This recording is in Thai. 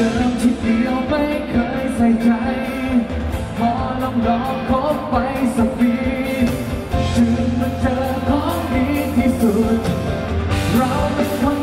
เดิมที่เดียวไม่เคยใส่ใจ พอลองลองคบไปสักปีถึงมาเจอของดีที่สุด เราเป็นคน